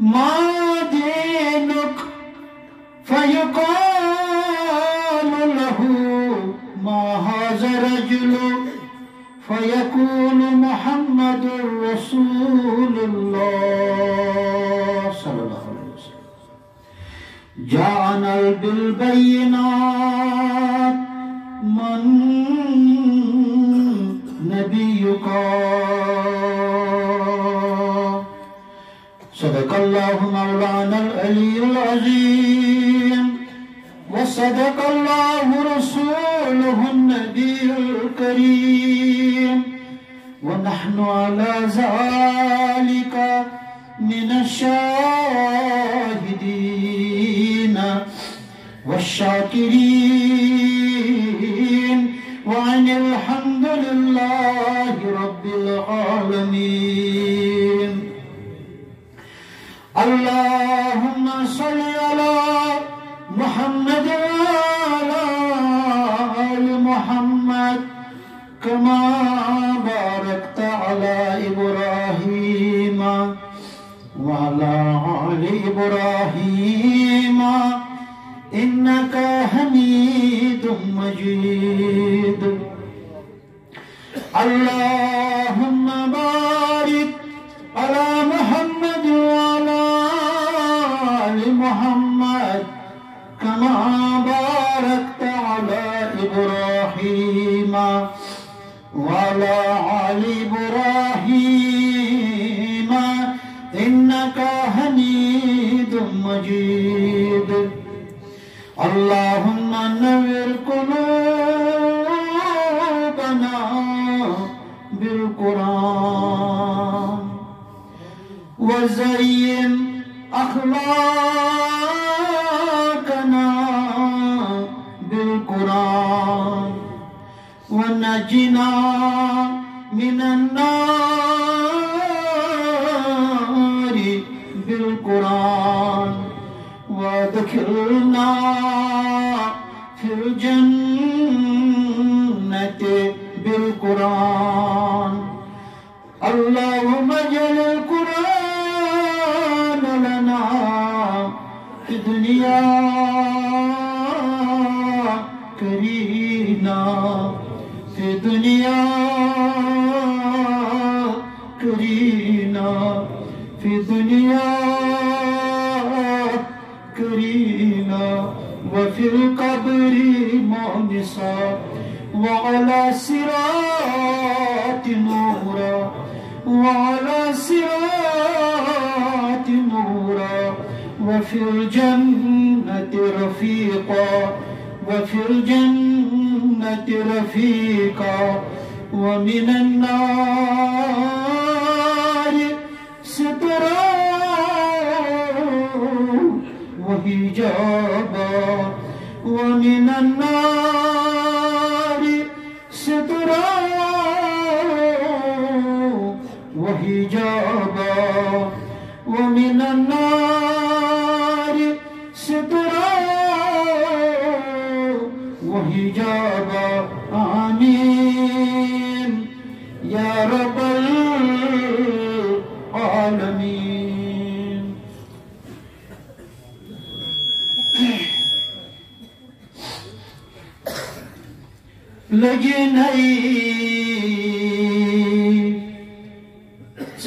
ما دينك فيقال له ما هذا رجل فيقول محمد رسول الله. صلى الله عليه وسلم. جاءنا بالبينات وعلى صراط نورا وعلى صراط نورا وفي الجنة رفيقا وفي الجنة رفيقا ومن النار سترا وحجابا ومن النار التوبة ومن النار سترا وحجابا آمين. يا رب العالمين. لجنين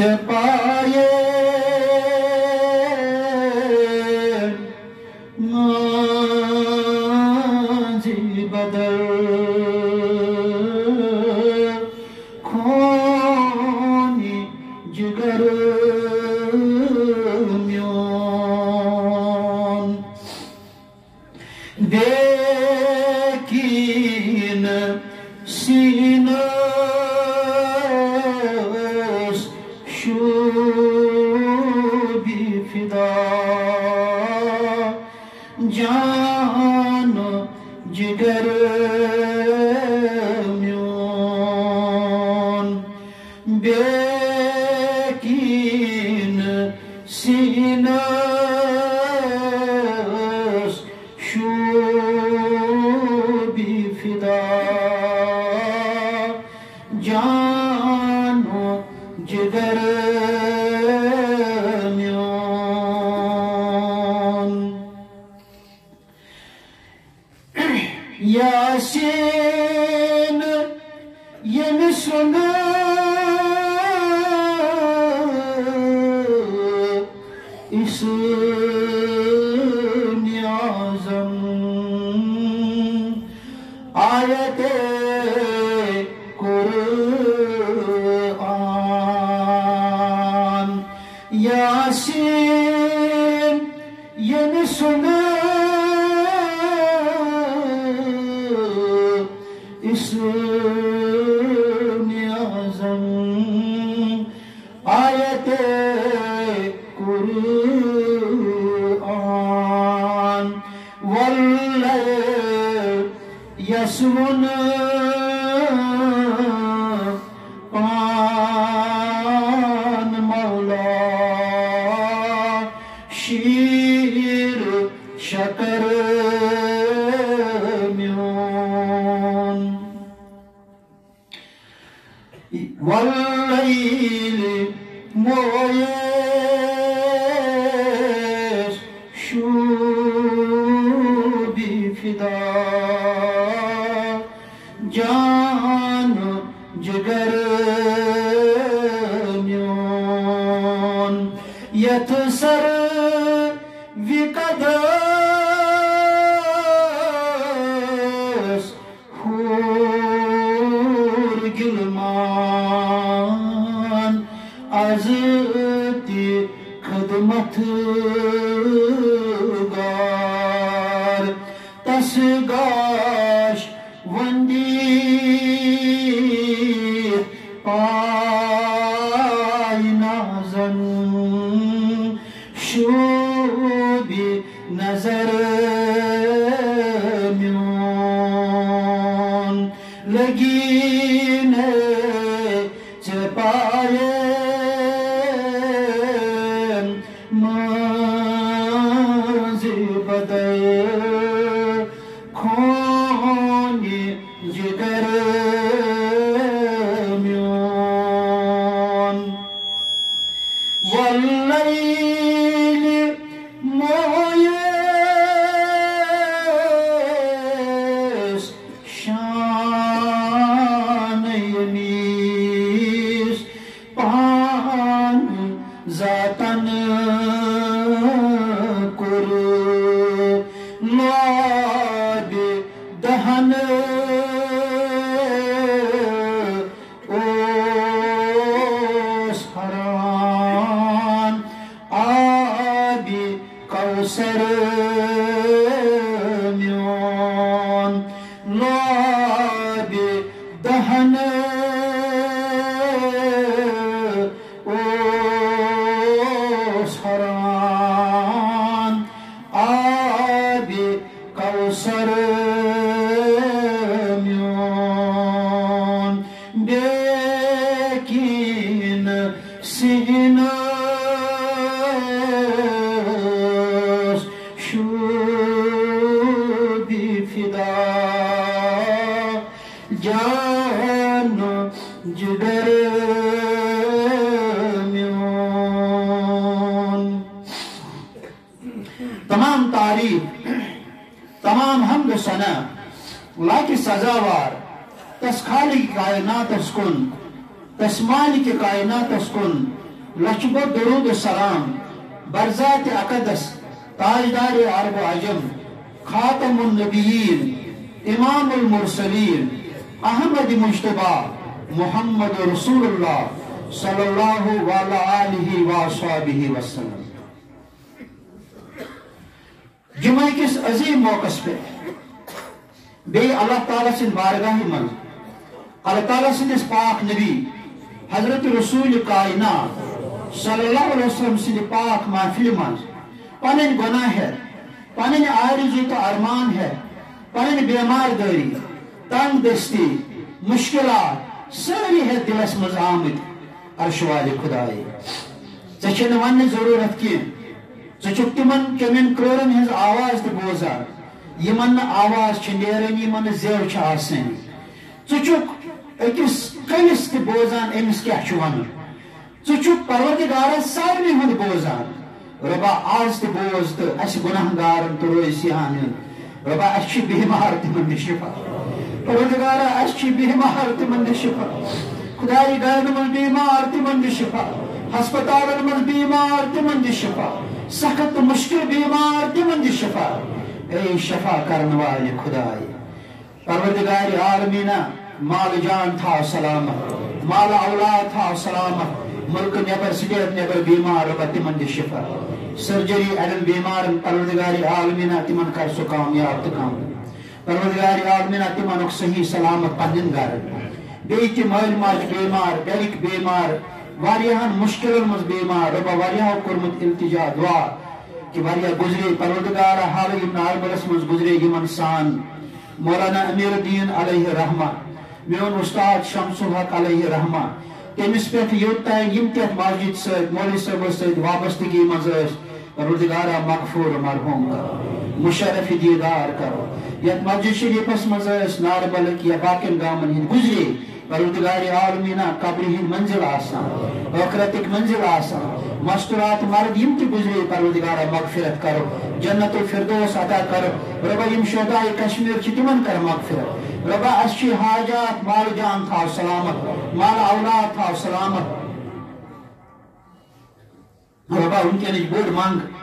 sermayem Nazi bedel yon on. Vallahi yasmunun تمام تعریف تمام حمد و ثنا لا سزاوار، تس خالی کائنات اسکن تس مالک کائنات اسکن لچب و درود و سلام، برزات اقدس، تاجدار عرب و عجم، خاتم النبیین، امام المرسلین احمد مشتبہ محمد رسول اللہ صلی اللہ علیہ وآلہ وسلم جمعہ کس عظیم موقع پہ بی اللہ تعالیٰ سن بارگاہ من اللہ تعالیٰ سندس پاک نبی حضرت رسول کائنات صلی اللہ علیہ وسلم سن پاک محفل من پنن گناہ ہے پنن آرزو تو ارمان ہے پنن بیمار داری تنگ دستی، مشکلات، ساری ہے دلس مز آمد عرش والے خدائے ژے ون ضرورت کی ژٕ تمن کمین کرورن ہز آواز تہ بوزان یمن آواز چھ نیران یمن زیو چھ آسان ژٕ چھُکھ أکِس کٔلِس بوزان أمِس کیٛاہ چھُ وَنُن ژٕ چھُکھ پروردگارس سارنٕے بوزان رۄبا آز تہِ بوز تہٕ اَسہِ گُناہ گارن تہٕ روزِ سیاہن ہُنٛد رۄبا بیمار تِمن نِش شفا. پروردگارا اَسہِ چھِ بیمار تِمن نِش شفا خدایہِ گرن منٛز بیمار تِمن نِش شفا ہسپتالن منٛز بیمار تِمن نِش شفا سخت مشکل بیمار تمن دی شفا اے شفا کرن والے خدائے پروردگار عالمینا مال جان تھا سلامت مال اولاد تھا سلامت ملک نبر سٹیٹ نبر بیمار ربا تمن شفا سرجری اڑن بیمار پروردگار عالمینا تمن کر سو کامیاب تو کام پروردگار عالمینا تمن صحیح سلامت پنن گھر بیچ مال ماج بیمار گرک بیمار واریاہن مشکلن مز بیمار ربا واریاہو کرمت التجا دعا کہ واریا گزرے۔ پروردگار حال ابن عربلس مز گزرے یمن سان مولانا امیر الدین علیہ رحمہ۔ میون استاد شمس الحق علیہ رحمہ۔ تمس پہ یوتان یم تہ مسجد ست مولوی صاحب ست وابستگی مز پروردگارا مغفور مرحوم کرو۔ مشرف دیدار کرو۔ یت مسجد شریفس مز ناربلک یا باقین گامن ہند گزرے پروردگار عالمینا قبر ہند منزل آسان اخرتک منزل آسان مستورات مرد یم تی گزرے پروردگار مغفرت کرو جنت الفردوس عطا کرو ربا یم شہداء کشمیر چھ تمن کر مغفرت ربا اس چھ حاجات مال جان تھا سلامت مال اولاد تھا سلامت ربا ان کے نش بوڑ منگ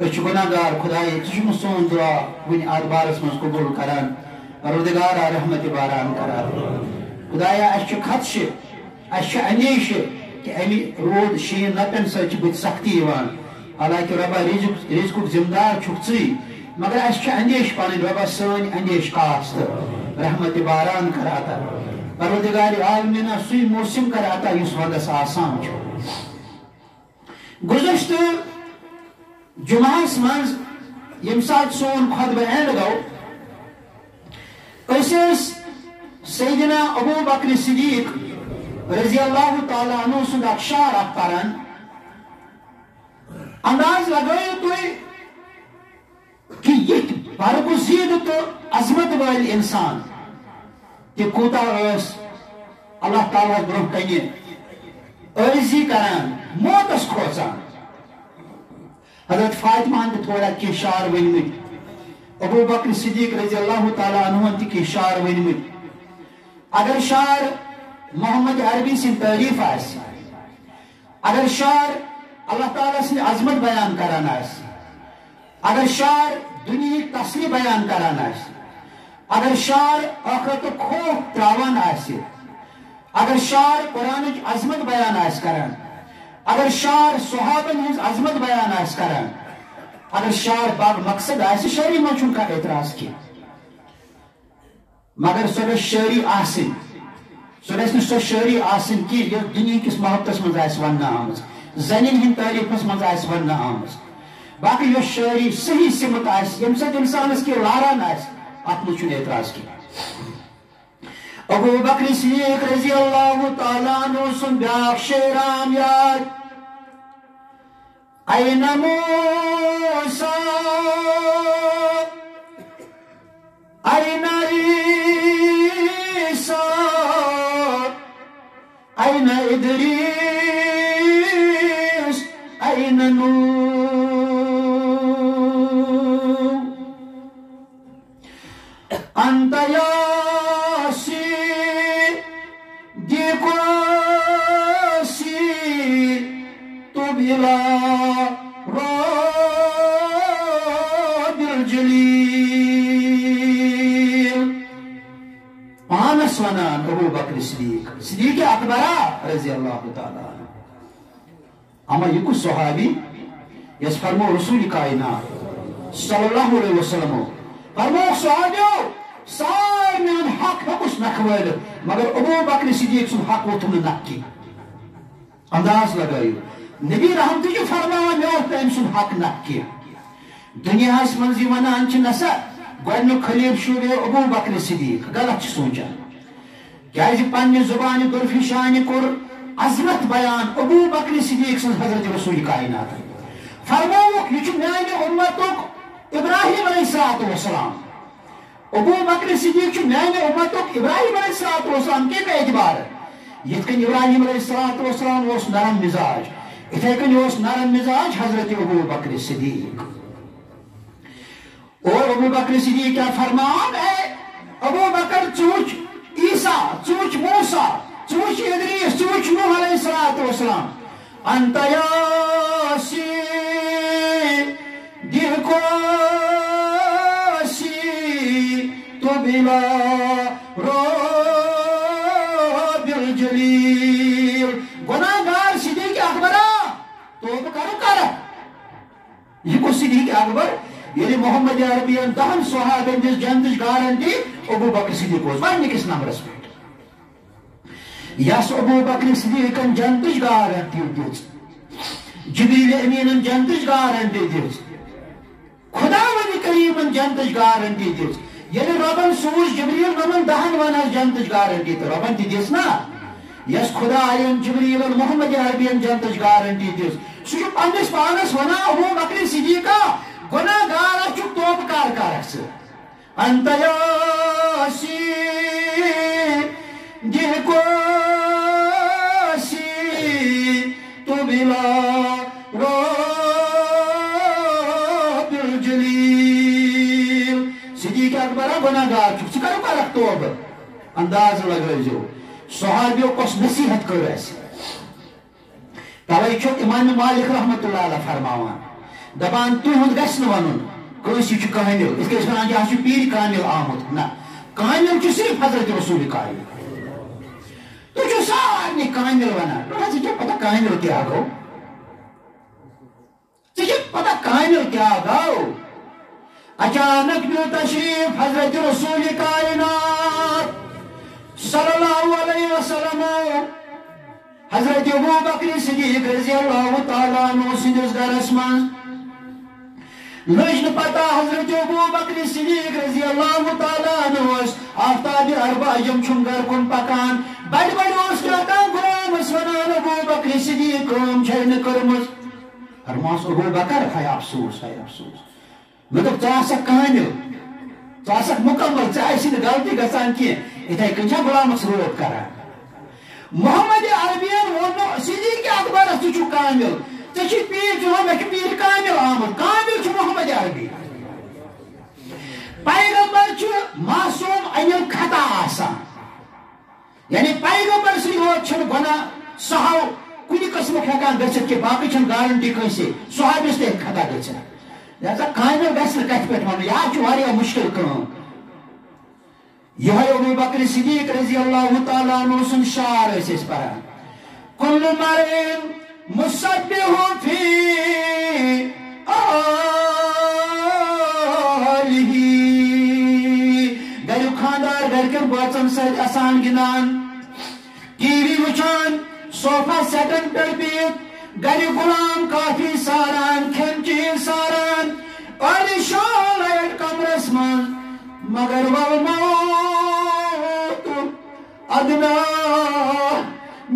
اس گناہگار خدای سون دعا ون اتھ بارس من قبول کران پروردگار رحمت باران کران خدایا اس خدش اس اندیش کہ امی رود شین نپن سچ بت سختی یوان حالانکہ ربا رزق رزق ذمہ دار چھک مگر اس اندیش پن ربا سن اندیش خاص رحمت باران کر عطا پروردگار عالمین سی موسم کر عطا اس ودس آسان چھو گزشتہ جمعہس منز یم سات سون خطبہ اینڈ گو اس سیدنا ابو بکر صدیق رضی اللہ تعالیٰ عنہ سند اکشار اخ انداز لگائیو توی کہ یہ برگزید تو عظمت وال انسان۔ کہ کوتا اس اللہ تعالیٰ برہ کنی عرضی کران موتس کھوچان حضرت فاطمہ ہاں ہند تھوڑا کی شعر ونمت ابو بکر صدیق رضی اللہ تعالیٰ عنہ کی شعر ونمت اگر شعر محمد عربی سن تعریف آس اگر شعر اللہ تعالیٰ سن عظمت بیان کران آس اگر شعر دنیا تسلی بیان کران آس اگر شعر آخرت خوف تراوان آس اگر شعر قرآن عظمت بیان آس کران اگر شعر صحابن ہز عظمت بیان آس کران اگر شعر باغ مقصد آس شعری مچھن کا اعتراض کیا مگر سو گھر شعری آسن سو گھر سو شعری آسن کی یہ دنیا کس محبت من ون آمت زنین ہند تعریفس من ون آمت باقی یہ شعری صحیح سمت آس یم سات انسانس کی لاران آس۔ ات من اعتراض کی ابو بکر صدیق رضی اللہ تعالیٰ عنہ سن بیاق شیرام یاد این موسیٰ این عیسیٰ این ادریس این نو انت یا ابو بکر صدیق صدیق اکبرا رضی اللہ تعالی اما یہ صحابی یس فرمو رسول کائنات صلی اللہ علیہ وسلم فرمو صحابیو سارنین حق حقس نکھوائل مگر ابو بکر صدیق سن حق وتم نکی انداز لگائیو نبی رحمتی جو فرماوا میں اور تیم سن حق نکی دنیا اس منزی ونان چھ نسا گوڑنو خلیب شوبے ابو بکر صدیق غلط چھ سوچان کیازِ پننہِ زبانہِ درفی شانہِ کوٚر عظمت بیان ابو بکر صدیق سٕنٛز حضرت رسول کائنات۔ فرمووُکھ یہِ چھُ میانہِ اُمتُک ابراہیم علیہ الصلوۃ والسلام۔ ابو بکر صدیق چھُ میانہِ اُمتُک ابراہیم علیہ الصلوۃ والسلام کمہِ اعتبار یِتھ کٔنۍ ابراہیم علیہ الصلوۃ والسلام اوس نرم مزاج یِتھے کٔنۍ اوس نرم مزاج حضرت ابو بکر صدیق۔ اور ابو بکر صدیق کیا فرمان ہے؟ ابو بکر چوچ عیسیٰ چوچ موسیٰ چوچ ادریس چوچ نوح علیہ الصلوۃ والسلام۔ انت یا صدیقی تو بلا رب الجلیل۔ گناہگار صدیق اکبرہ تو کرو، کر۔ یہ کو صدیق اکبر یعنی محمد عربیان دہن صحابن دس جنتش گارنٹی ابو بکر صدیق اوس گۄڈنِکِس نمبرس پٮ۪ٹھ یس ابو بکر صدیقن جنتش گارنٹی دِژ جبریل امینن جنتش گارنٹی دِژ خدا ولی کریمن جنتش گارنٹی دِژ ییٚلہِ یعنی رۄبن سوٗز جبریل دوٚپُن دہن ونس جنتش گارنٹی تہٕ رۄبن تہِ دِژ نا؟ یس خداین جبریلن محمد عربین جنتش گارنٹی دِژ سُہ چھُ پننس پانس ونان ابو بکر صدیقہ گناہ گار چھُ توپ کار کارک ژٕ انت یا صدیقی تو بلا رب الجلیل۔ صدیق اکبر گناہ گار چھُ ژٕ کرو کارک توب انداز لگٲیزیو صحابیو کۄس نصیحت کٔر اَسہِ توے چھُ امام مالک رحمت اللہ علیہ فرماوان دپان تہد گھس ون کنس یہ کامل اس کن ونان یہ پیر کامل آمت نا کامل صرف حضرت رسول کامل تو سارے کامل ونان ژے پتہ کامل کیا گو ژے پتہ کامل کیا گو اچانک نیو تشریف حضرت رسول کائنات صلی اللہ علیہ وسلم حضرت ابو بکر صدیق رضی اللہ تعالیٰ عنہ سندس گرس من لج پتہ حضرت ابو بکر صدیق رضی اللہ تعالیٰ عنہ آفتاب اربع جم چھم گر کن پکان بڑ بڑ اس کرتان غلام اس ونان ابو بکر صدیق کام چھن کرمز۔ فرماس ابو بکر ہے افسوس ہے افسوس۔ مے دوپ کامل ژٕ مکمل ژےٚ آسی نہٕ غلطی گژھان کینٛہہ یِتھے کٔنۍ چھا غلامس روب کران محمد عربین ووٚن صدیق اکبرس ژٕ چھُکھ کامل ژےٚ پیٖر ژٕ وَن چھُ پیٖر کامل آمُت کامل چھُ محمد عربی۔ پیغمبر چھُ معصوم انل خطا آسان یعنی پیغمبر سٕنٛدِ یوت چھُنہٕ گۄناہ سہل کُنہِ قٕسمُک ہٮ۪کان گٔژھِتھ کہِ باقٕے چھنہٕ گارنٹی کٲنٛسہِ صحابِس تہِ ہیٚکہِ خطا گٔژھِتھ لہذا کامل گژھِ نہٕ کتھِ پٮ۪ٹھ وَنُن یہِ چھُ واریاہ مُشکِل کٲم یہے بکر صدیق رضی اللہ تعالیٰ عنہ سن شعر ٲسۍ أسۍ پران کل مرین مصبح فی آلہ گریو خاندار گرکن بٲژن سۭتۍ اسان گِنٛدان ٹی وی وٕچھان صوفا سیٹن پٮ۪ٹھ بِہِتھ گرِ غلام کافی ساران کھٮ۪ن چیٖز ساران پریشان لایٹ کمرس منٛز مگر والموت ادنا۔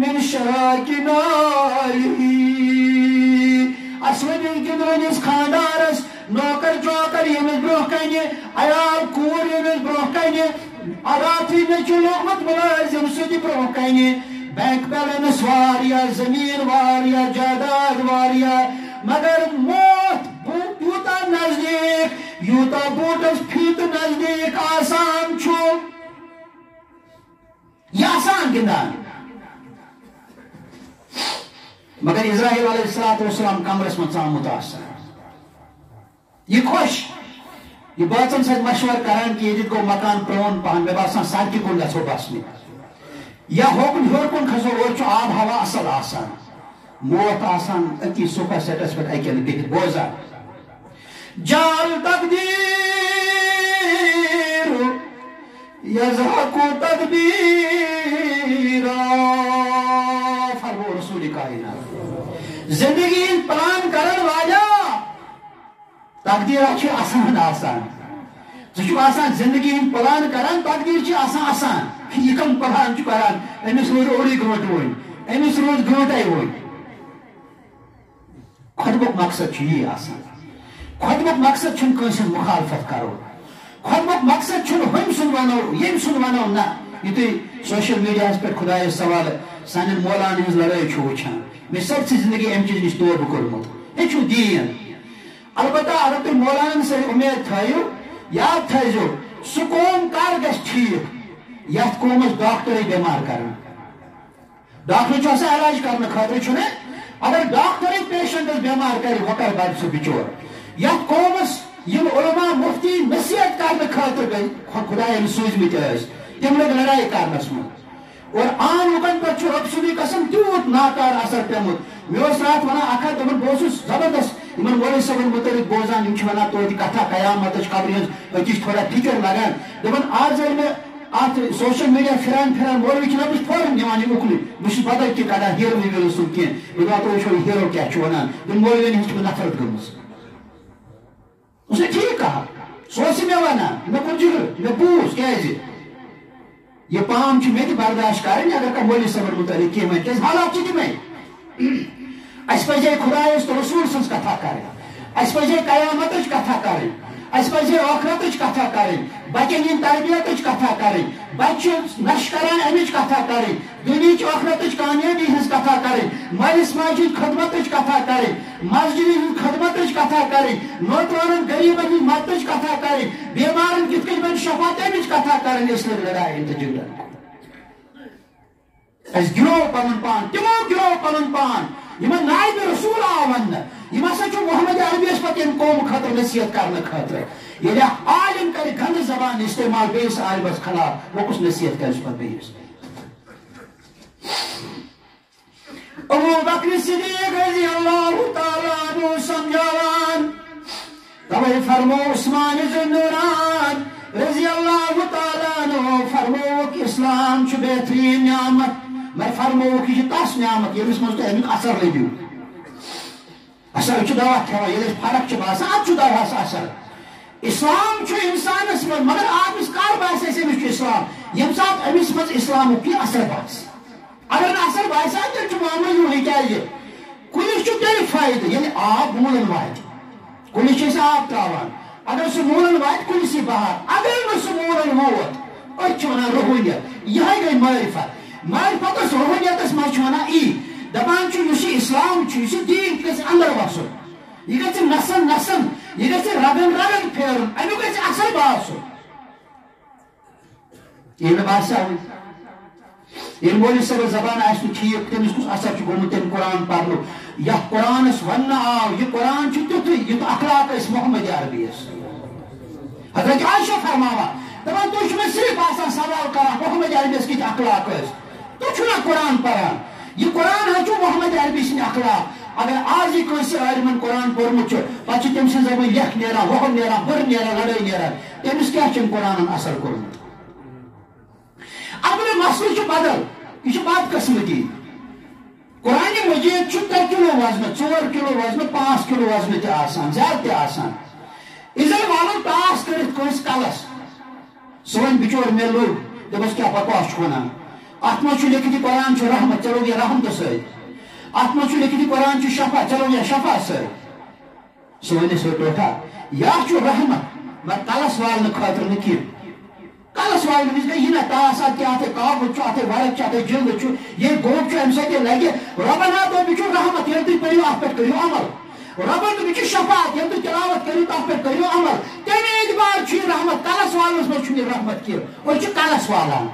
من شراک ناری اسوٕنِس گِنٛدوٲنِس خاندارس نوکر چوکر ییٚمِس برٛونٛہہ کنہِ عیال کوٗر ییٚمِس برٛونٛہہ کنہِ راتھٕے مےٚ چھُ لوگمُت مُلٲزِم سُہ تہِ برٛونٛہہ بینک بیلنس واریاہ زمیٖن واریاہ جائیداد واریاہ مگر موت تیوٗتاہ نزدیٖک، یوتا بوٹس فیت نزدیک آسان چھو۔ یہ آسان گندان۔ مگر اسرائیل علیہ السلام والسلام کمرس من ژامت آسان یہ خوش۔ یہ بچن سۭتۍ مشور کران کہ یہ گو مکان پرون پہن مے باسان سڑکہِ کُن گژھو بسنہِ یا ہوکن ہیور کن کھسو اور چھُ آب ہوا اصل آسان۔ موت آسان أتی صوفا سیٹس پٮ۪ٹھ اکہِ اندٕ بِہِتھ بوزان جال تقدیر یزحق تدبیر زندگی پلان کرن والا. تقدیر چھ آسان آسان. ژٕ آسان زندگی پلان کران تقدیر چھ آسان آسان. یہ کم پلان چھ کران أمِس روز اوڑی گٲنٛٹہٕ وۄنۍ أمِس روز گٲنٛٹَے وۄنۍ خۄدبُک مقصد چھُ یی آسان؟ خۄدبُک مقصد چھُنہٕ کٲنٛسہِ ہٕنٛز مُخالفت کرو؟ خۄدبُک مقصد چھُنہٕ ہُمہِ سُنٛد وَنو ییٚمہِ سُنٛد وَنو نہ یہِ تُہۍ سوشل میٖڈیاہَس پٮ۪ٹھ خۄدایَس سوال سانٮ۪ن مولان ہٕنٛز لڑٲے چھُ وٕچھان مےٚ چھِ سٲرسٕے زندگی اَمہِ چیٖز نِش توبہٕ کوٚرمُت یہِ چھُ دیٖن البتہ اگر تُہۍ مولانن سۭتۍ اُمید تھٲیِو یاد تھٲیزیو سُہ قوم کر گژھِ ٹھیٖک یتھ قومس ڈاکٹرے بٮ۪مار کران ڈاکٹر علاج کرنہٕ خٲطرٕ چھُنہ اگر ڈاکٹرے پیشنٹس بٮ۪مار کرِ وۄنۍ کر بڑِ سُہ بِچور۔ قومس یم علماء مفتی نصیحت کرنے خاطر گئی خدا سوزمت تم لوگ لڑائی کرنس من اور عام لکن پہ رب سندی قسم تیوت ناکار اثر پیمت مے رات ونان اکھا دپان بہت زبردست۔ ان مولوی صاحب متعلق بوزان ہم ونان توتہ کتھا قیامت قبر ہز أکِس تھوڑا فکر لگان۔ دپان آز ییٚلہِ مےٚ ات سوشل میڈیا پھران پھران مولوی چھِ بہٕ چھُس فورن دِوان یہِ اُکلہِ بہٕ چھُس بدل تہِ کڑان ہیرو ویرو سُہ کینٛہہ بہٕ دپان تُہۍ وٕچھو یہِ ہیرو کیٛاہ چھُ ونان تِم مولوین ہٕنٛز چھِ مےٚ نفرت گٔمٕژ اس۔ نے ٹھیک کہا۔ سوسی میں وانا، میں کنجر میں بوز کیازِ یہ پام چھ میں تہِ برداشت کریں اگر کانٛہہ مولوی صٲبن متعلق کی میں کس حالات چھِ تِمے اَسہِ پَزِ خۄدایَس تہٕ رسول سنس کتھا کرٕنۍ اَسہِ پَزِ قیامتٕچ کتھا کریں اس پزے ٲخرتٕچ کتھا کرٕنۍ بچن ہٕنٛدۍ تربیتٕچ کتھا کرٕنۍ بچہِ نش کران امِچ کتھا کرٕنۍ دُنہِچ ٲخرتٕچ کامیٲبی ہٕنٛز کتھا کرٕنۍ مٲلِس ماجہِ ہٕنٛدۍ خدمتٕچ کتھا کرٕنۍ مسجدِ ہٕنٛز خدمتٕچ کتھا کرٕنۍ نوتوانن غریبن ہٕنٛدۍ مدتٕچ کتھا کرٕنۍ بیمارن کِتھ کٔنۍ بنہِ شفا تمِچ کتھا کرٕنۍ أسۍ لٔگۍ لڑایہِ تہٕ جگڑن اَسہِ گِرو پنُن پان تِمو گِرو پنُن پان. یمن نائب رسول آو وننہٕ یم ہسا چھُ محمد عربیس پتہٕ یم قوم خٲطرٕ نصیحت کرنہٕ خٲطرٕ ییٚلہِ عالم کرِ گنٛدٕ زبان استعمال بیٚیِس عالمس خلاف وۄنۍ کُس نصیحت کرِ پتہٕ بیٚیِس ابو بکر صدیق رضی اللہ تعالیٰ عنہ سمجھاوان توے فرمو عثمان زنوران رضی اللہ تعالیٰ عنہ فرمو کہ اسلام چھُ بہترین نعمت میں فرمو کہ یہ تس نعمت ییٚمِس منٛز تُہۍ اثر دوا کھٮ۪وان فرق چھِ باسان اَتھ چھُ اثر اسلام چھُ اِنسانس منٛز مگر آمِس کر باسہِ اَسہِ أمِس اسلام ییٚمہِ ساتہٕ أمِس منٛز اسلامُک کینٛہہ اثر باسہِ اگر نہٕ اثر باسان تیٚلہِ چھُ معاملہٕ یِہوے کیازِ کُلِس چھُ تیٚلہِ فٲیدٕ ییٚلہِ آب موٗلن واتہِ کُلِس چھِ أسۍ آب تراوان اگر سُہ موٗلن واتہِ کُلسٕے بہار۔ اگر نہٕ سُہ موٗلن ووت أسۍ چھِ ونان رُحوٗنیت یِہے گٔے معرفت۔ معرفتس رُحوٗنیتس ونان ای۔ دپان چھُ یُس اسلام چھُ یُس اندر وسُن یہ گژھِ نسن نسن یہ گژھِ رگن رگن پھیرُن امیُک گژھِ اثر باسُن ییٚلہِ نہٕ باسیٛاوٕے ییٚلہِ مولوی صٲبس زبان آسہِ نہٕ ٹھیٖک تٔمِس کُس اثر چھُ گوٚمُت قرآن پرنُک یتھ قرآنس وننہٕ آو یہِ قرآن چھُ تیُتھُے یُتھ اخلاق ٲسۍ محمد عربیس حضرت عائشہ فرماوان دپان تُہۍ مےٚ صرف آسان سوال کران محمد عربیس کِتھ اخلاق ٲسۍ تُہۍ قرآن پران؟ یہ قرآن حظ محمد عربی سٕنٛدۍ اخلاق. اگر آز یہ عالمن قرآن پوٚرمُت چھُ پتہٕ چھِ تٔمۍ سٕنٛز زبٲنۍ لیکھ نیران وۄہل نیران بٕر نیران لڑٲے نیران تٔمِس کیٛاہ چھُنہٕ اثر کوٚرمُت البتہ مسلہٕ چھُ بدل، یہ بد قسمتی قرآن مجید چھُ ترٛےٚ کِلوٗ وزنہٕ ژور کِلوٗ وزنہٕ پانٛژھ کِلوٗ وزنہٕ تہِ آسان زیادٕ تہِ آسان. اِزن والو ٹاس کٔرِتھ کٲنٛسہِ کلس سُہ وۄنۍ بِچور مےٚ لوٚگ دپس کیٛاہ بکواس چھُ ونان اتھ منٛز چھُ قرآن رحمت چلو یہِ رحمتہٕ سۭتۍ ات مجھ لیکھت قرآن شفا چلو یا شفا سر سہ ون سو ٹوٹھا یا رحمت مگر کلس والنے خاطر نکی کلس والنے وز گئی یہ ٹاس ات ات کاغذ ات ورق ات جلد یہ گوب ام سب لگہ ربنا تو بچو رحمت یل تھی پڑھو ات پہ کرو عمل۔ ربن دوٚپ شفاعت ییٚلہِ تُہۍ تلاوت کٔرِو تَتھ پٮ۪ٹھ کٔرِو عمل۔ تَمہِ اعتبار رحمت کلس والنس منٛز رحمت کینٛہہ أسۍ چھِ کلس والان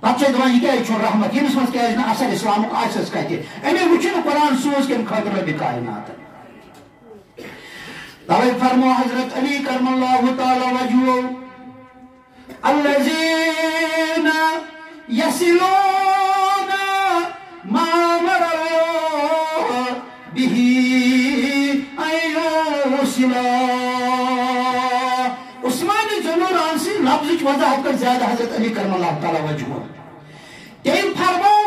پتہ چھِ دپان یہ کیازِ چھُ رحمت ییٚمِس منٛز کیازِ نہٕ اثر اسلامُک آسٮ۪س کتہِ امی وٕچھِ نہٕ قرآن سوز کمہِ خٲطرٕ ربِ کائنات۔ توے فرمو حضرت علی کرم اللہ تعالی وجہو۔ الذين يصلون ما امر الله سی وضاحت کر زیادہ حضرت علی کرم اللہ تعالی وجہ تم فرمو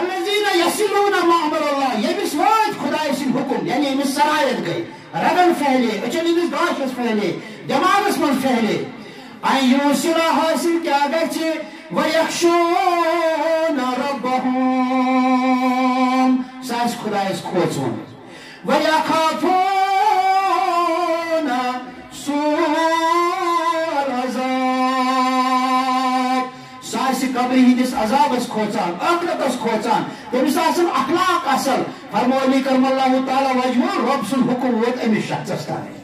الذين يصلون ما امر الله یمس وات خدای سن حکم یعنی یمس سرایت گئی۔ رگن پھیلے اچھن یمس گاشس پھیلے دماغس من پھیلے۔ ان يوصل حاصل کیا گچھ ويخشون ربهم۔ ساس خدایس کھوژون ويخافون قبر ہندس عذابس کھوژان آخرتس کھوچان۔ تمس آسن یعنی اخلاق اصل۔ فرمو علی کرم اللہ تعالی وجہ رب سن حکم ووت امس شخصس تانۍ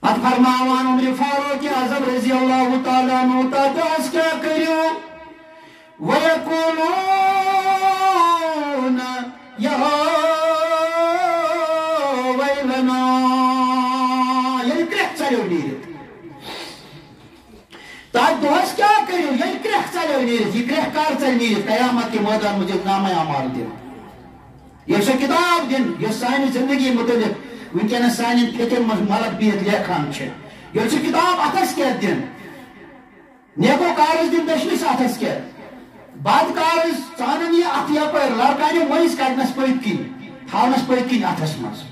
پت فرماوان عمر فاروق اعظم رضی اللہ تعالیٰ عنہ تاتاس کیا کریو؟ ویقولون یعنی کرک یہ کرک کار چل قیامت کے میدان مجھے نامہ عمال دن یہ سو کتاب دن یہ سانی زندگی متعلق ونکس سان فکر من ملک بہت لیکھان یل سہ کتاب اتس کیت دن نیکو کارز دن دشنس اتس کیت بد کارز ژانن یہ ات یپر لڑکانہ مٔنٛزۍ کڑنس پٔتۍ کِنۍ تھاونس پٔتۍ کِنۍ اتس منٛز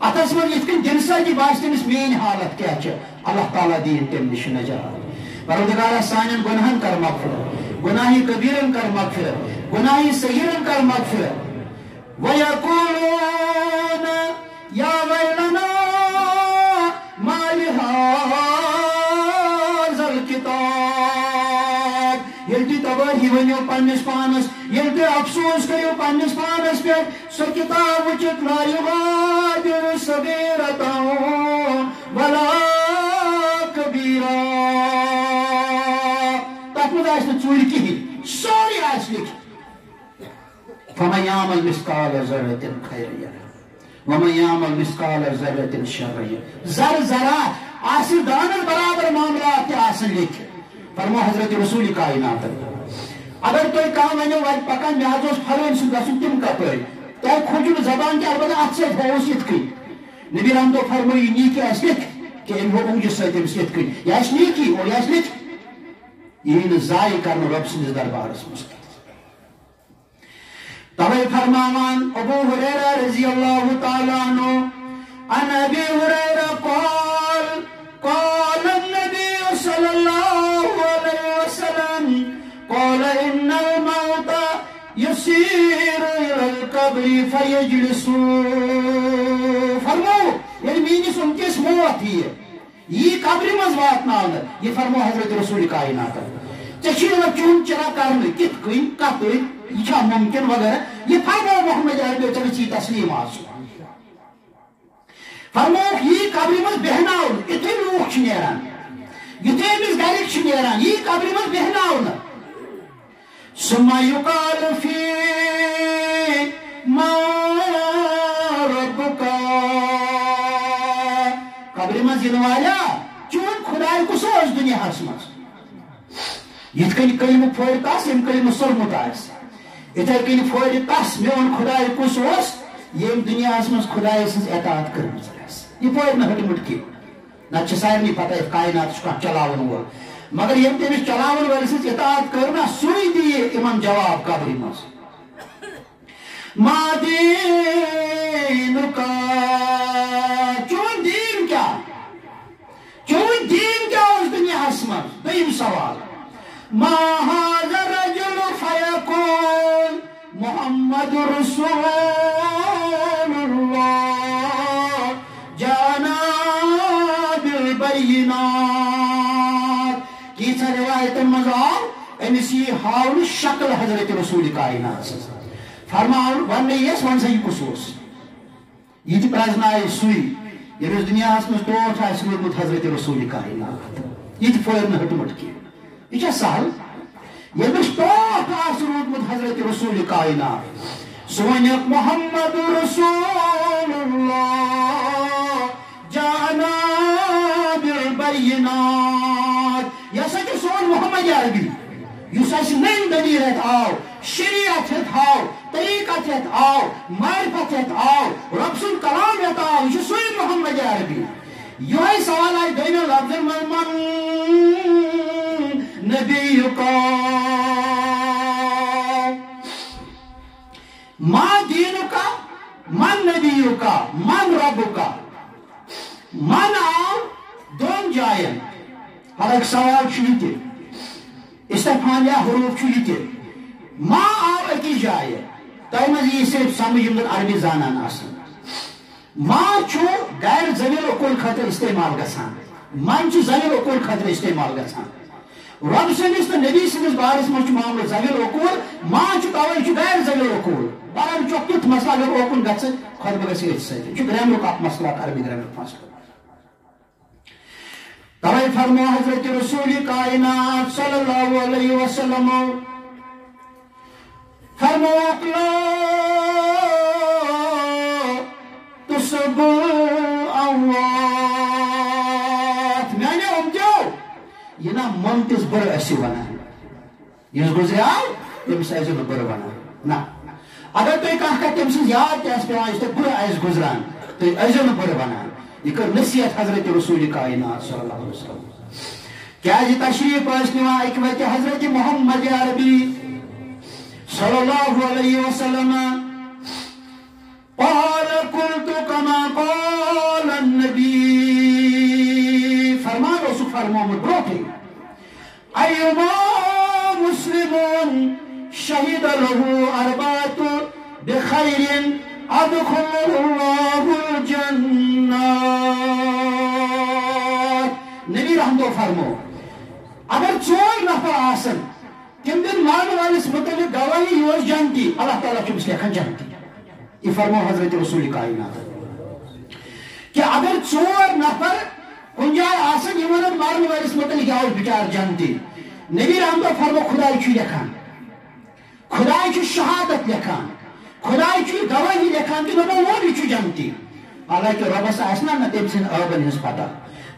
اتس منٛز یِتھ کٔنۍ دِنہٕ سۭتی باسہِ تٔمِس حالت کیٛاہ چھِ اللہ تعالیٰ دِیِن تمہِ نِش نجات پروردگارا سانٮ۪ن گۄنہن کر مغفرت گۄناہی کبیٖرن کر مغفرت گۄناہی صغیٖرن کر مغفرت۔ ويقولون يا ويلنا ما لهذا الكتاب ییٚلہِ تُہۍ تباہی ؤنِو پننِس پانس ییٚلہِ تُہۍ افسوس کٔرِو پننِس پانس پٮ۪ٹھ سۄ کِتاب وٕچھِتھ لا یُغادِر صغیرة ولا کبیرا۔ تتھ منٛز آسہِ نہٕ ژوٗرِ کِہیٖنۍ سورُے فمن يعمل مثقال ذرة خيرا يره۔ ومن يعمل مثقال ذرة شرا يره۔ ذر ذرا آسن دانن برابر معاملات تہ آسن لکھ۔ فرمو حضرت رسول کائنات۔ اگر تھی کھانا ونو وت پکان مے حض پھلن سن گھن تم کپر تہ کھوجو زبان تہ البتہ ات ست ہوس یت کن نبی رحم تو فرمو یہ نیکی آس لکھ کہ ام ہو اوجس ست تمس یت کن یہ آس نیکی اور یہ آس لکھ۔ یہ ضائع کرن رب سندس دربارس مز توے فرماوان ابو ہریرہ رضی اللہ تعالی عنہ عن ابي هريره قال قال النبي صلى الله عليه وسلم قال ان الموت يسير الى القبر فيجلس فرمو یعنی میٲنِس وٕنکیٚس موت یہِ یی قبرِ منٛز واتناونہٕ یہِ فرمو حضرت رسول کائنات ژےٚ چھُے نہٕ چون چرا کرنہٕ کِتھ کٔنۍ کپٲرۍ یہ چھا ممکن وغیرہ یہ فرمو محمد عربی چلے چی تسلیم آسو فرمو یہ قبر مز بہناون اتھے لوگ چھ نیران یتھے امس گرک چھ نیران یہ قبر مز بہناون ثم يقال في ما مز والا چون خدای کس اوس دنیا ہس مز یت کن کلمہ پھوڑ تس یم کلمہ سرمت آسہِ اتھے کن پھوڑ تس میون خدای کس اوس یم دنیا من خدای سن اطاعت کرمز یہ پھوڑ نہ ہٹ مٹ کی نہ سارے پتہ کائنات کھانا چلاون وول مگر یم تمس چلاون ول سن اطاعت کر نا سوئی دی امن جواب قبر مز ما دینکا چون دین کیا چون دین کیا اس دنیا من دویم سوال ما هذا الرجل فيقول محمد رسول الله جانا بالبينات كيف رواية المزار أمس یہ ہاون شکل حضرت رسول کائنات فرمان ون یس ون سا یہ کس اوس یہ تہ پرزنائے سوئی ییٚمِس دُنیاہس منٛز ٹوٹھ آسہِ روٗدمُت حضرت رسول کائنات یہِ تہِ پھٲر نہٕ ہٹمٹ کینٛہہ یہِ سہل ییٚمِس ٹوٹھ آسہِ روٗدمُت حضرت رسول کائنات سُہ وَنیٚکھ محمد رسول اللہ جانا بالبینات یہِ ہسا چھُ سون محمد عربی یُس اَسہِ نٔنۍ دٔلیٖل آو شریعت ہٮ۪تھ آو طریقت ہٮ۪تھ آو معرفت ہٮ۪تھ آو رب سُنٛد کلام ہٮ۪تھ آو یہِ چھُ محمد عربی۔ یِہوے سوال آسہِ دوٚیمٮ۪ن لفظن منٛز من نبی ما دینُکا من نبی کا من رب کا۔ من آو دۄن جاین حالانکہِ سوال چھُ یہِ حروف چھُ ما آو أکِس جایہِ تۄہہِ منٛز یی صرف سمجھ یِم عربی زانان آسن۔ ما چھُ غیر زمیر اوکُل خٲطرٕ استعمال گژھان من چھُ زمیر اوکُل خٲطرٕ استعمال گژھان رب سٕنٛدِس تہٕ نبی سٕنٛدِس بارس منٛز چھُ معاملہٕ زمیر اوکُل ما چھُ توے چھُ غیر زمیر اوکُل برابر چھُ تیُتھ مسلہٕ اگر اوکُن گژھِ خۄدبہٕ گژھِ أتھۍ سۭتۍ یہِ چھُ گرٛیمرُک اکھ مسلہٕ اکھ عربی گرٛیمرُک مسلہٕ توے فرمو حضرت رسول کائنات صلی اللہ علیہ وسلم فرمو اقلا تسب اوات میانے امتیو یہ نا منتس بر اسی ونان یس گزرے آو تمس ایزو بر نا اگر تُہۍ یہ کر نصیحت حضرت رسول کائنات صلی اللہ علیہ وسلم کیا جی تشریف ٲسۍ حضرت محمد عربی صلی اللہ علیہ وسلم. قال قلت كما قال النبي. فرمان اوسُکھ فرمومُت برونٛٹھٕے أيما مسلم شهد له أربعة بخير أدخل الله الجنة نبی رحمتو فرمو. اگر ژور نفر آسن تم دن مان والس متعلق گواہی یہ جنتی اللہ تعالیٰ چھُ أمِس لیکھان جنتی یہ فرمو حضرت رسول کائنات کہ اگر ژور نفر کُنہِ جایہِ آسن یِمن مرن وٲلِس متعلق آو بِچار جنتی نبی رحمتو فرمو خداے چھُ لیکھان خداے چھُ شہادت لیکھان خداے چھُ گواہی لیکھان کہ دپان وون یہِ چھُ جنتی حالانکہ رۄبس آسہِ نا نہ تٔمۍ سٕنٛدۍ عٲبن ہٕنٛز پتہ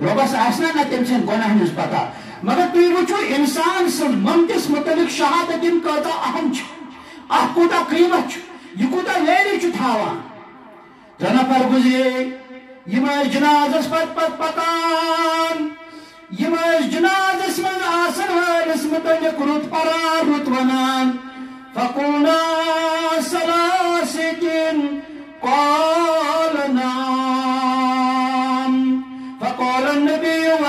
رۄبس آسہِ نا نہ تٔمۍ سٕنٛدۍ گۄناہن ہٕنٛز پتہ مگر تُہۍ وٕچھو انسان سٕنٛز منتس متعلق شہادت یِم کۭژاہ اہم چھِ اتھ قیمت چھُ یہِ کوٗتاہ ویلیو چھُ تھاوان۔ زٕ نفر گُزرے یِم جنازس پتہٕ پتہٕ پکان۔ یِم ٲسۍ جنازس منٛز آسن وٲلِس متعلق رُت پران رُت ونان فقونا سلاسكن قال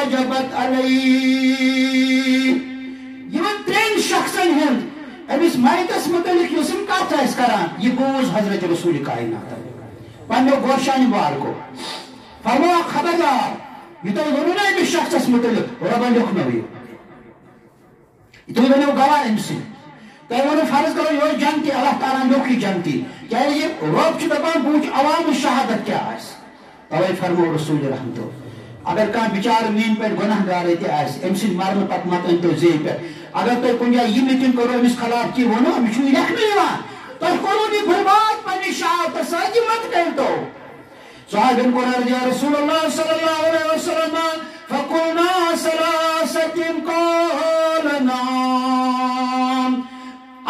وجبت عليه یمن ترین شخصن ہند امس میتس متعلق یس یم کتھ آس کران یہ بوز حضرت رسول کائنات پنو گوشان بار کو۔ فرمو خبردار۔ یہ تو ونو نا امس شخصس متعلق ربن لیکھنو یہ تُہۍ ؤنِو گواہ أمۍ سٕنٛدۍ تۄہہِ ووٚنوٕ فرض کرو یہِ اوس جنتی اللہ تعالیٰ لیوٚکھ یہِ جنتی کیٛازِ رۄب چھُ دپان بہٕ وٕچھ عوامٕچ شہادت کیٛاہ آسہِ توے فرمو رسول رحمتو اگر کانٛہہ بِچارٕ میٛٲنۍ پٲٹھۍ گۄناہ گارے تہِ آسہِ أمۍ سٕنٛدۍ مرنہٕ مت أنۍتو زیٚیہِ پٮ۪ٹھ اگر تۄہہِ کُنہِ جایہِ یہِ میٖٹِنٛگ کوٚروٕ أمِس خلاف کینٛہہ ووٚنوٕ أمِس چھُ لیکھنہٕ یِوان تۄہہِ کوٚروٕ یہِ برباد پننہِ شہادتس سۭتۍ یہِ مت کٔرۍتو صحابن کو یا رسول اللہ صلی اللہ علیہ وسلم فقلنا سلاسة قال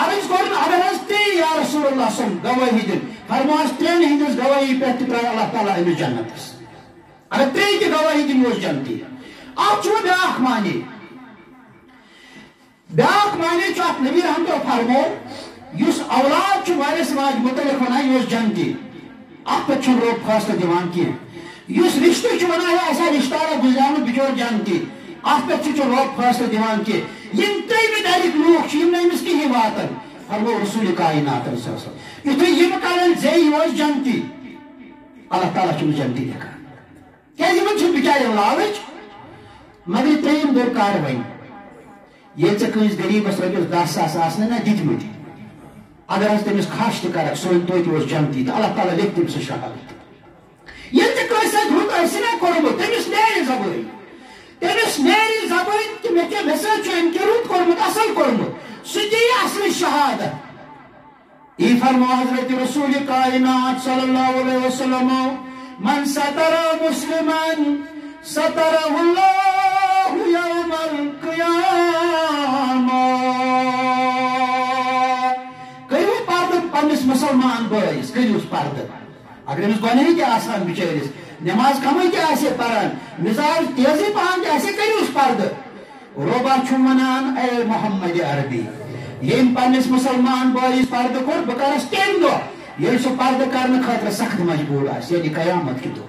عرض کرن اگر تی یا رسول اللہ صلی اللہ گواہی دن۔ فرماس ترین ہندس گواہی پہ ترائے اللہ تعالیٰ امس جنتس اگر تری تہ گواہی دن اس جنتی اتھ چھو بیاکھ معنی۔ بیاکھ معنی چھو اتھ نبی رحمتو فرمو یس اولاد چھو وارث ماج متعلق ونان یہ جنتی اتھ پہ چھن روک فاصلہ دیوان کی یس رشتہ چھو ونان ہے، ایسا رشتہ گزارن بچور جنتی اتھ پہ چھن روک فاصلہ دیوان کی۔ یم تیمہ دارک لوک یم نمس کہین واتن فرمو رسول کائنات صلی اللہ علیہ وسلم یتھے یم کرن زے یہ جنتی اللہ تعالیٰ چھُ جنتی لیکھان کیازِ یمن چھُ بِچارٮ۪ن لالٕچ مگر ترٛیٚیِم دۄہ کر وۄنۍ ییٚلہِ ژےٚ کٲنٛسہِ دہ ساس آسنہٕ نہ دِتمٕتۍ اگر حظ تٔمِس خاش تہِ کرکھ سون توتہِ اوس جنتی تہٕ اللہ تعالیٰ لیکھِ تٔمۍ سٕنٛز شہادت۔ ییٚلہِ تہِ کٲنٛسہِ ہُتھ آسہِ نا کوٚرمُت تٔمِس نیرِ تٔمِس نیرِ کہِ مےٚ کیٛاہ مےٚ چھُ أمۍ کیٛاہ رُت کوٚرمُت اَصٕل کوٚرمُت سُہ دِیہِ شہادت؟ فرمو حضرت رسول صلی اللہ علیہ وسلم۔ من ستر مسلمان سترہ اللہ یوم القیامہ کریو پردٕ پننس مسلمان بٲیس کریوس پردٕ اگر أمِس گۄنہٕے تہِ آسان بِچٲرِس نٮ۪ماز کمٕے تہِ آسہِ پران مِزاج تیزٕے پہن تہِ آسہِ کریوس پردٕ روبا چھُم ونان اے محمد عربی ییٚمۍ پننس مسلمان بٲیس پردٕ کوٚر بہٕ کرس تمہِ دۄہ ییٚلہِ سخت مجبوٗر آسہِ یعنی قیامت کہِ دۄہ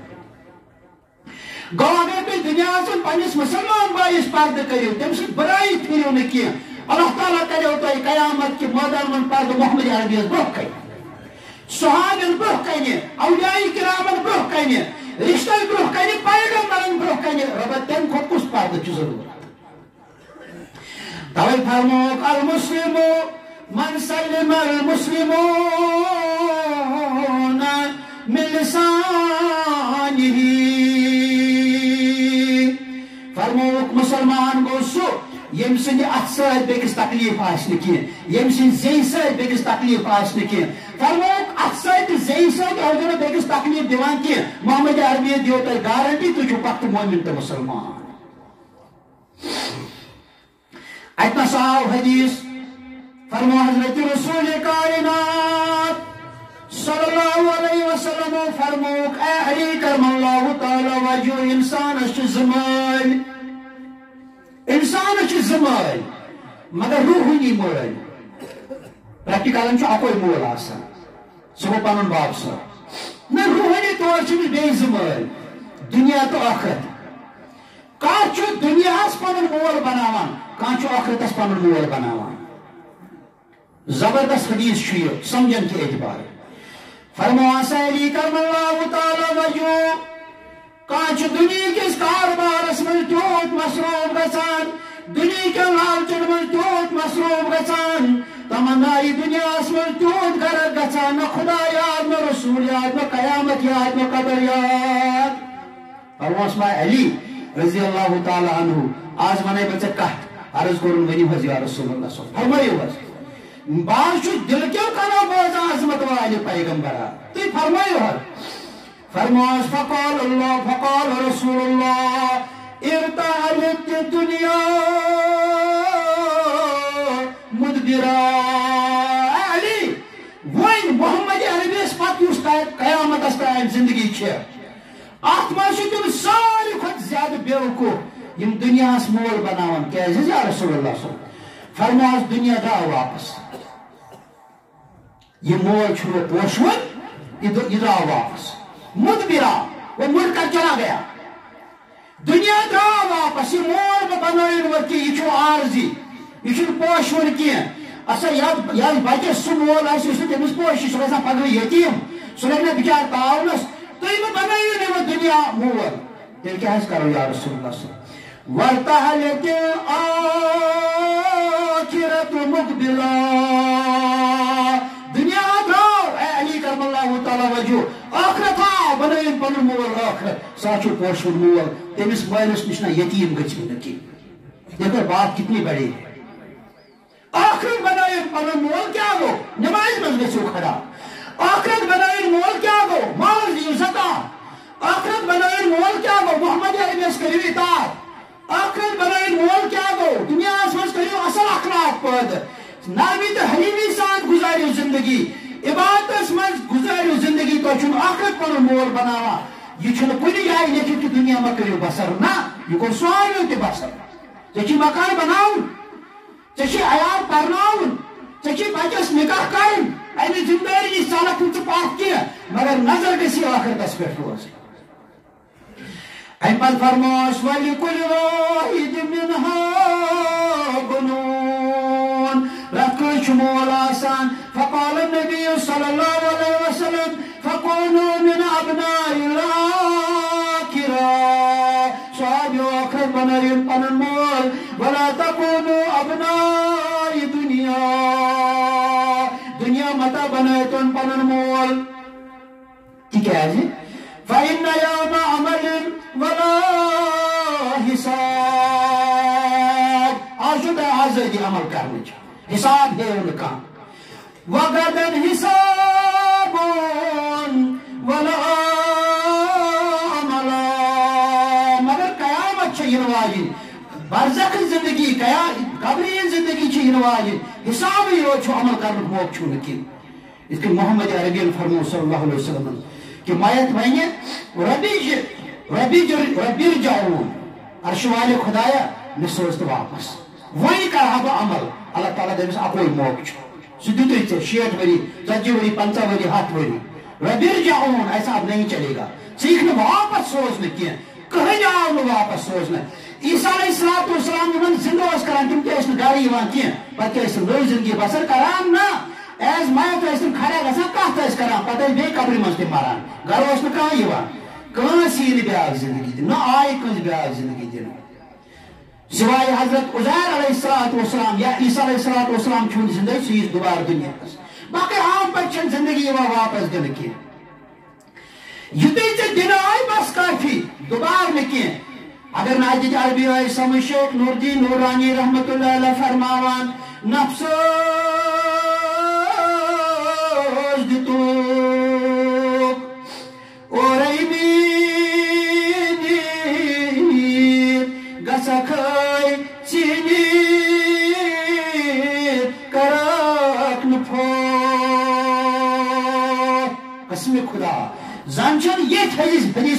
گوٚو اگر تُہۍ دُنیاہس منٛز پننس مسلمان بٲیس پردٕ کٔرِو تٔمۍ سٕنٛز بُرٲیی پھِرِو نہٕ کینٛہہ اللہ تعالیٰ کریو تۄہہِ قیامت کہِ مٲدان منٛز پردٕ محمد عربیس برونٛہہ کنہِ صحابن برونٛہہ کنہِ اولیاء کرامن برونٛہہ کنہِ رشتن برونٛہہ کنہِ پیغمبرن برونٛہہ کنہِ رۄبا تمہِ کھۄتہٕ کُس پردٕ چھُ ضروٗرت توے فرموک المسلم، من سلم المسلمون من لسانه. فرموک مسلمان گو سو یم سند اتھ سۭتۍ بیٚکِس تکلیف آسہِ نہٕ یم سٕنٛدِ زیٚیہِ سۭتۍ بیٚکِس تکلیف آسہِ نہٕ فرموک اتھ سۭتۍ تہٕ زیٚیہِ سۭتۍ ٲسۍ نہٕ بیٚکِس تکلیف دِوان کینٛہہ محمد عربی دیو تۄہہِ گارنٹی تُہۍ چھِو پختہٕ مومن تہٕ مُسلمان. اتنس آو حدیث. فرمو حضرت رسول کائنات. صلی اللہ علیہ وسلم فرموک اے علی کرم اللہ تعالی، وجو انسان چھ زمال انسان چھ زمال مگر روح روحنی مول پریکٹیکلن چھ اکوئی مول آسان سہ گو پنن باپ صاحب نہ روحنی طور چھ بیٚیہِ زٕ مٲلۍ دنیا تو آخرت. کان کانٛہہ چھُ دُنیاہس پنُن مول بناوان کان کانٛہہ چھُ ٲخرتس پنُن مول بناوان. زبردست حدیث چھُ یہِ سمجھن کہِ اعتبار. فرماوان سیلی کرم اللہ تعالی وجو کانٛہہ چھُ دُنہِکِس کاربارس منٛز تیوٗت مصروف گژھان دُنہِکٮ۪ن لالچن منٛز تیوٗت مصروف گژھان تمنایی دُنیاہس منٛز تیوٗت غرق گژھان نہ خدا یاد، نہ رسول یاد، نہ قیامت یاد، نہ قدر یاد۔ فرماس ما علی رضی اللہ تعالی عنہ۔ آز ونے بہ ژےٚ کتھ عرض کوٚرُن ؤنِو حظ یا رسول اللہ صلی اللہ علیہ وسلم فرمٲیِو حظ باز دل کیو کنو بوزان عظمت والہِ پیغمبرا تُہۍ فرمٲیِو حظ فرماس فقال اللہ، فقال رسول اللہ ارتحلت دنیا مدبرا۔ علی وۄنۍ محمد عربیس پتہٕ یُس قیامتس تام زندگی چھےٚ اتھ منٛز چھِ تِم ساروی کھۄتہٕ زیادٕ بیوقوٗف، یِم دُنیاہس مول بناوان کیازِ حظ یا رسول اللہ صلی فرماس دُنیا درٛاو واپس۔ یہ مول چھُ پوشوُن یہ درٛاو واپس۔ مدبرا وہ مڑ کر چلا گیا۔ دنیا درٛاو واپس، یہ مول بہٕ بنٲیِن وۄنۍ کینٛہہ یہِ عارضی، یہ چھُنہٕ پوشوُن کینٛہہ اچھا یتھ یتھ بچس سُہ مول آسہِ یُس نہٕ تٔمِس پوشہِ سُہ گژھان پگہہ یتیٖم سُہ لگہِ نہ بِچار تاونس تُہۍ مہٕ بنٲیِو نہٕ وۄنۍ مول۔ تیٚلہِ کیٛاہ حظ کرو یا رسول اللہ صلی ورتحلت آخرت مقبلا ٲخرت آو بنٲیِن پنُن مول ٲخرت سا چھُ پوشوُن مول۔ تٔمِس مٲلِس نِش نہ یتیٖم گٔژھِو نہٕ کینٛہہ بات کتنی بڑی آخرت بنٲیِن مول کیٛاہ گوٚو نمازِ منٛز گٔژھِو کھڑا۔ آخرت بنٲیِن مول کیٛاہ گوٚو مال دِیِو زکات آخرت بنٲیِن مول کیٛاہ گوٚو محمد عربیس کٔرِو اطاعت۔ آخرت بنٲیِن مول کیٛاہ گوٚو دُنیاہس منٛز کٔرِو اصل اخلاق پٲدٕ نرمی تہٕ حلیمی سان گُزٲرِو زندگی۔ عبادتس منٛز گُزٲرِو زندگی تۄہہِ آخرت پنُن مول بناوان یہِ چھُنہٕ کُنہِ جایہِ لیکھِتھ کہِ دُنیا مہ بسر نہ یہِ کوٚر ساروِیو تہِ بسر۔ ژےٚ مکان بناوُن ژےٚ عیال پرناوُن بچس نکاح کرُن۔ امہِ ذمہٕ دٲری نِش ژلکھ نہٕ ژٕ مگر نظر گژھی آخرتس پٮ۪ٹھ روزٕنۍ امہِ پتہٕ فرماس ولِکُلہِ واحد منها بنون پرٛٮ۪تھ کٲنٛسہِ چھُ مول آسان فقال النبی صلی اللہ علیہ وسلم فکونوا من ابناء الاخرة صحابیو آخرت بنٲیِن پنُن مول ولا تکونوا ابناء دنیا دنیا بنٲیتون پنُن مول تِکیازِ فإن يوم عمل ولا حساب. آز چھُ تۄہہِ آزٲدی عمل کرنٕچ حساب ہیٚیو نہٕ کانٛہہ وغدن حساب ولا عمل۔ مگر قیامت چھِ یِنہٕ واجِنۍ برزخ زندگی قیا قبری زندگی چھِ یِنہٕ واجِنۍ حسابٕے یوت چھُ عمل کرنُک موقعہٕ چھُ نہٕ کینٛہہ یِتھ کٔنۍ محمد عربیَن فرمو صلی اللہ علیہ وسلم کہ میت ونہِ ربی ربی جِ، ربی رجعون۔ عرش والہِ خدایا مےٚ سوز واپس۔ وۄنۍ کرہا بہٕ عمل اللہ تعالیٰ دٔپِس اکوے موقعہٕ چھُ سُہ دیُتُے ژےٚ شیٹھ ؤری ژتجی ؤری پنٛژاہ ؤری ہتھ ؤری ربی رجعون ایسا اب نہیں چلے گا ژٕ یِکھ نہٕ واپس سوزنہٕ کینٛہہ کٕہٕنۍ آو نہٕ واپس سوزنہٕ عیسیٰ علیہ السلام والسلام یِمن زِندٕ اوس کران تِم تہِ ٲسۍ نہٕ گرٕ یِوان ٲسۍ زندگی بسر کران نہ ایز میت ٲسۍ تِم کھڑا گژھان کتھ ٲسۍ کران پتہٕ ٲسۍ بیٚیہِ قبرِ منٛز تِم مران گرٕ اوس نہٕ کانٛہہ یِوان کٲنٛسہِ یی نہٕ بیٛاکھ زندگی دِنہٕ نہ آیہِ کٲنٛسہِ بیٛاکھ زندگی سوائے حضرت عزیر علیہ السلام والسلام یا عیسیٰ علیہ السلام والسلام چھُنہٕ زندٕ سُہ یی دُبارٕ دُنیاہس باقٕے عام پٲٹھۍ چھنہٕ زندگی یِوان واپس دِنہٕ کینٛہہ یُتُے ژےٚ دِنہٕ آے بس کٲفی دُبارٕ نہٕ کینٛہہ اگر نہٕ اَتہِ عربی آے سمجھ شیخ نور الدین نورانی رحمت اللہ علیہ فرماوان نفسوس دِتوٗکھ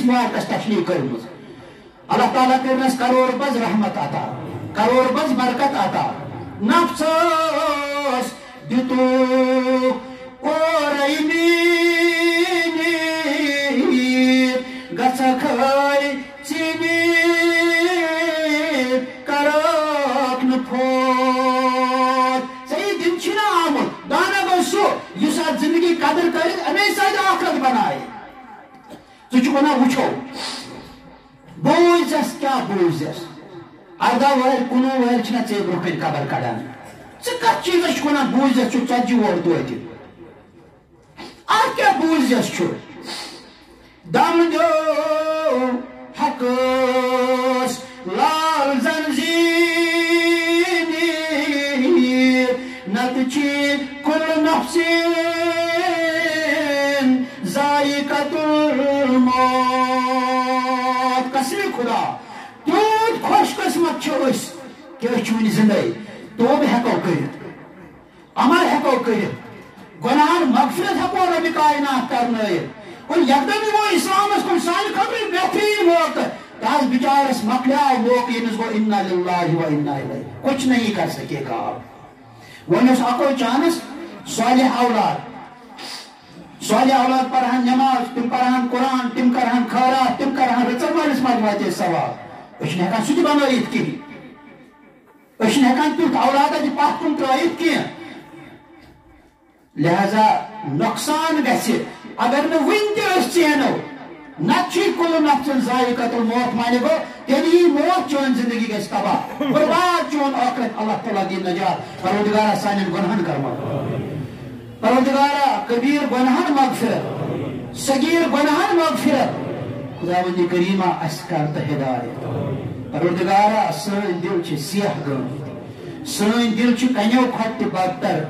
حدیث حدیث مبارکس تشریح اللہ تعالیٰ کرنس کروڑ بز رحمت عطا کروڑ بز برکت عطا نفسس دتو اورے میٖنی گژھکھے ژِنی کرکھ نہٕ پھوٹ ژےٚ دِن چھُنہ آمُت دانا گوٚو سُہ یُس زندگی قدر کٔرِتھ امی سۭتۍ آخرت بنایہِ ژٕ چھُکھ ونان وٕچھو بوٗزٮ۪س کیٛاہ بوٗزٮ۪س ارداہ وٲلۍ کُنوُہ وٲلۍ چھِنہ ژےٚ برونٛہہ کَنہِ قبر کڑان ژٕ کتھ چیٖزس چھُکھ ونان بوٗزٮ۪س چھُ ژتجی وُہُر توتہِ اَتھ کیٛاہ بوٗزٮ۪س چھُ دم دیو حقس لال زنزیر نتچی قسمت چھِ أسۍ کہِ أسۍ چھِ وٕنہِ عمل ہٮ۪کو کٔرِتھ گۄناہن مغفرت ہٮ۪کو رۄبہِ کاینات کرنٲیِتھ اور یکدم یِمو اسلامس کُن سانہِ خٲطرٕ بہتریٖن موقعہٕ تاز بِچارس مۄکلیو موقعہٕ ییٚمِس گوٚو اِنا لِلہ و اِنا اِلیہ کچھ نہیں کر سکے گا۔ آپ وۄنۍ اوس اکوے چانس، صالح اولاد۔ صالح اولاد پرہن نماز، تِم پرہن قرآن، تِم کرہن خٲرات تِم کرہن رٕژن وٲلِس منٛز واتہِ ثواب أسۍ چھِنہٕ ہٮ۪کان سُہ تہِ بنٲیِتھ کِہیٖنۍ أسۍ چھِنہٕ ہٮ۪کان تیُتھ اولاد اَتہِ پتھ کُن ترٲیِتھ لہذا نۄقصان گژھِ اگر نہٕ وٕنۍ تہِ أسۍ ژینو نتہٕ چھُے کُلو نفسن ذایقت الموت مانہِ گوٚو تیٚلہِ یی موت یعنی چٲنۍ زندگی گژھِ تباہ برباد چون ٲخرت اللہ تعالیٰ دِی نجات پروردگارا سانٮ۪ن گۄنہن کر پروردگارا کبیٖر گۄنہن مغفرت، صغیٖر گۄنہن مغفرت۔ خدا وندی کریٖما اَسہِ کر تہٕ ہدایت۔ پروردگارا سٲنۍ دِل چھِ سیاہ گٔمٕتۍ سٲنۍ دِل چھِ کنیو کھۄتہٕ تہِ بدتر۔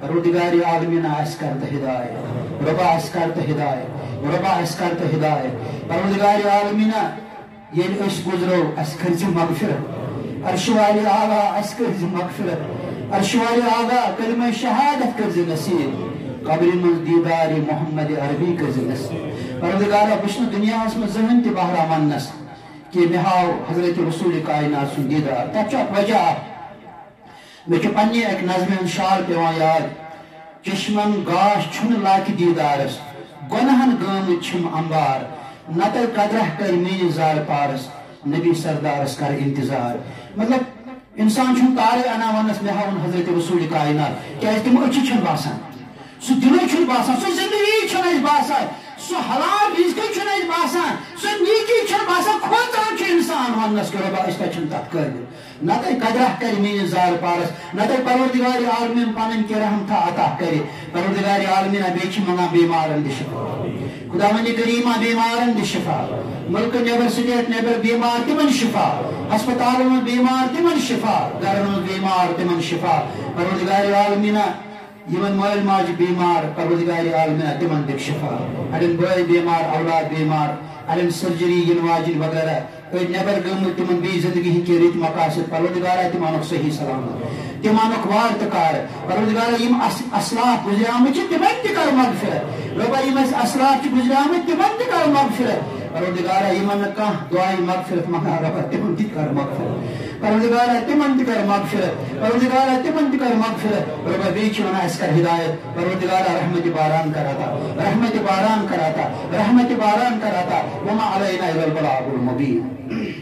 پروردگار عالمینا اَسہِ کر تہٕ ہدایت۔ رۄبا اَسہِ کر تہٕ ہدایت۔ رۄبا اَسہِ کر تہٕ ہدایت۔ پروردگار عالمینا ییٚلہِ یعنی أسۍ گُزرو اَسہِ کٔرزِ مغفرت۔ عرشہِ والہِ آغا اَسہِ کٔرزِ مغفرت۔ عرشہِ والہِ آغا کلمہ شہادت کٔرزِ نصیٖب۔ قبرِ منٛز دیٖدارِ محمد عربی کٔرزِ نصیٖب پروردگارا بہٕ چھُس نہٕ دُنیاہس منٛز زٕہٕنۍ تہِ بہرا وننس کہِ مےٚ ہاو حضرت رسول کاینات سُنٛد دیٖدار تتھ چھُ اکھ وجہ۔ اکھ مےٚ چھُ پننہِ اکہِ نظمہِ ہُنٛد شعر پیٚوان یاد چشمن گاش چھُنہٕ لاکہِ دیٖدارس گۄنہن گٲمٕتۍ چھِم امبار نتہٕ قدرہ کر میٲنِس زار پارس نبی سردارس کر انتظار۔ مطلب انسان چھُنہٕ تارے انان ونس مےٚ ہاوُن حضرت رسول کاینات کیازِ تِم أچھِ چھنہٕ باسان سُہ دِلٕے چھُنہٕ باسان سُہ زندگی چھنہٕ اَسہِ باسان سُہ حلال رِزقٕے چھُنہٕ اَسہِ باسان سُہ نیکی چھنہٕ باسان کھوژان چھُ انسان ونس کہ ربا اس تچن تت قادر نتہ قدرہ کر میان زار پارس نتہ پروردگار عالمین پنن کی رحم تھا عطا کر پروردگار عالمین بیچ منگا بیمارن دی شفا۔ خدا من کریمہ بیمارن دی شفا۔ ملک نیبر سٹیٹ نیبر بیمار تمن شفا۔ ہسپتال میں بیمار تمن شفا۔ گھر میں بیمار تمن شفا۔ پروردگار عالمین یمن مال ماج بیمار پروردگار عالمین تمن دک شفا اڑن بھائی بیمار اولاد بیمار اڑن سرجری ین واجن وغیرہ أڑ نبر گمت تمن بی زندگی ہکی ریت مقاصد پروردگار تمانک صحیح سلامت تمانک وار تکار پروردگار یم اسلاف گزرامت چھ تمن تہ کر مغفرت ربا یم اسلاف چھ گزرامت تمن تہ کر مغفرت پروردگار یمن کان دعائی مغفرت مگا ربا تمن تہ کر مغفرت پروردگار تمن تہ کر مغفرت پروردگار تمن تہ کر مغفرت ربا بیچ ونا اس کر ہدایت پروردگار رحمت باران کر عطا رحمت باران کر عطا رحمت باران کر عطا وما علینا الا البلاغ المبین